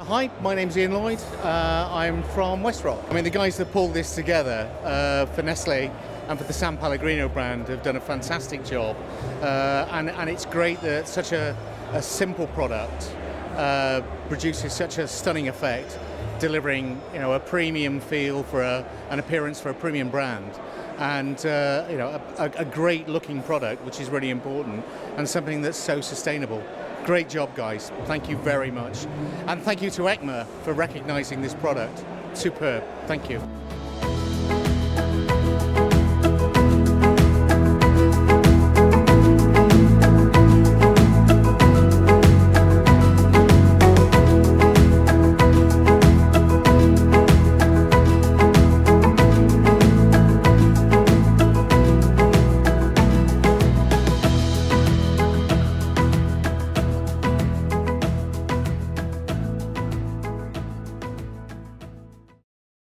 Hi, my name's Ian Lloyd. Uh, I'm from Westrock. I mean, the guys that pulled this together uh, for Nestle and for the San Pellegrino brand have done a fantastic job. Uh, and, and it's great that such a, a simple product uh, produces such a stunning effect, delivering you know, a premium feel for a, an appearance for a premium brand. And uh, you know, a, a great looking product, which is really important, and something that's so sustainable. Great job, guys. Thank you very much. And thank you to ECMA for recognizing this product. Superb. Thank you.